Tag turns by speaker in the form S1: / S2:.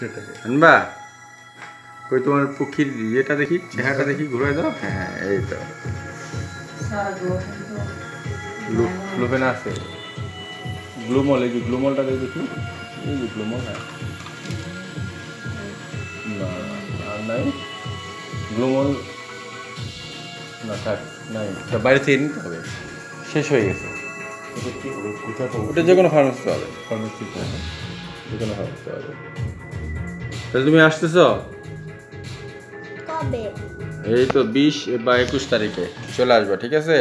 S1: সেটাকে
S2: আনবা? কই তোমার পক্ষীর ইয়েটা দেখি চেহারাটা দেখি ঘুরে দাও। হ্যাঁ এই তো। গ্লু- গ্লুভেন আছে। গ্লুমল এই যে গ্লুমলটা দেখি এই যে গ্লুমল হ্যাঁ। না আর নাই। গ্লুমল না থাক নাই। বাইরে থেকে নিতে হবে। শেষ হয়ে গেছে।
S1: হবে
S2: ওটা যে কোনো ফার্মেসি পাবে।
S1: ফার্মেসি
S2: ফার্মেসি তাহলে তুমি আসতেছ?
S3: কবে?
S2: এই তো বিশ বা একুশ তারিখে। চলে আসবে ঠিক আছে?